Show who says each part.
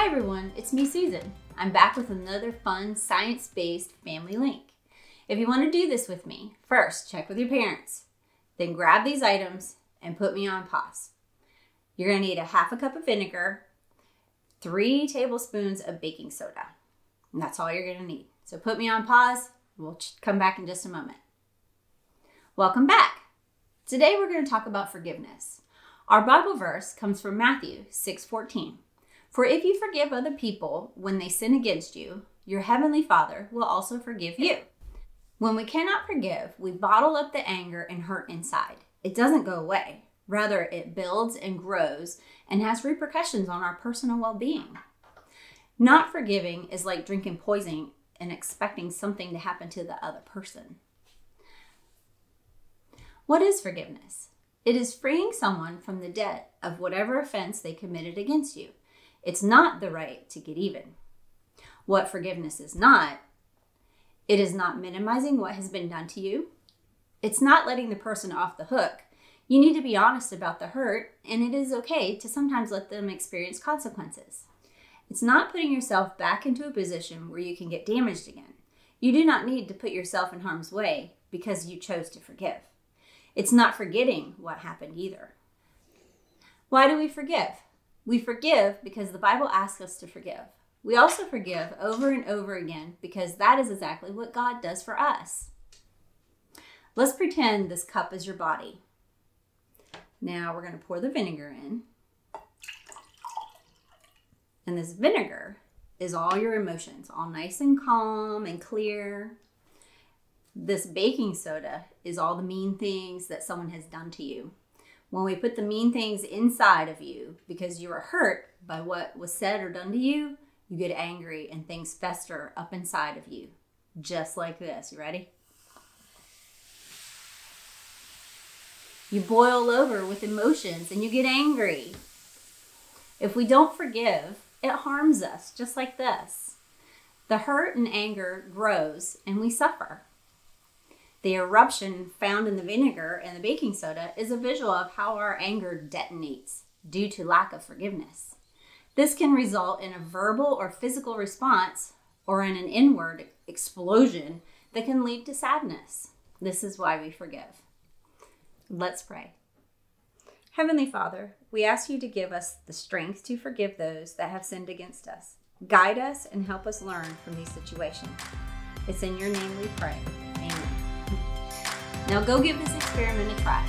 Speaker 1: Hi everyone, it's me Susan. I'm back with another fun science-based family link. If you want to do this with me, first check with your parents, then grab these items and put me on pause. You're going to need a half a cup of vinegar, three tablespoons of baking soda. And that's all you're going to need. So put me on pause. We'll come back in just a moment. Welcome back. Today we're going to talk about forgiveness. Our Bible verse comes from Matthew 6:14. For if you forgive other people when they sin against you, your heavenly Father will also forgive you. When we cannot forgive, we bottle up the anger and hurt inside. It doesn't go away. Rather, it builds and grows and has repercussions on our personal well being. Not forgiving is like drinking poison and expecting something to happen to the other person. What is forgiveness? It is freeing someone from the debt of whatever offense they committed against you. It's not the right to get even. What forgiveness is not, it is not minimizing what has been done to you. It's not letting the person off the hook. You need to be honest about the hurt, and it is okay to sometimes let them experience consequences. It's not putting yourself back into a position where you can get damaged again. You do not need to put yourself in harm's way because you chose to forgive. It's not forgetting what happened either. Why do we forgive? We forgive because the Bible asks us to forgive. We also forgive over and over again because that is exactly what God does for us. Let's pretend this cup is your body. Now we're going to pour the vinegar in. And this vinegar is all your emotions, all nice and calm and clear. This baking soda is all the mean things that someone has done to you. When we put the mean things inside of you because you were hurt by what was said or done to you, you get angry and things fester up inside of you. Just like this. You ready? You boil over with emotions and you get angry. If we don't forgive, it harms us, just like this. The hurt and anger grows and we suffer. The eruption found in the vinegar and the baking soda is a visual of how our anger detonates due to lack of forgiveness. This can result in a verbal or physical response or in an inward explosion that can lead to sadness. This is why we forgive. Let's pray. Heavenly Father, we ask you to give us the strength to forgive those that have sinned against us. Guide us and help us learn from these situations. It's in your name we pray. Now go give this experiment a try,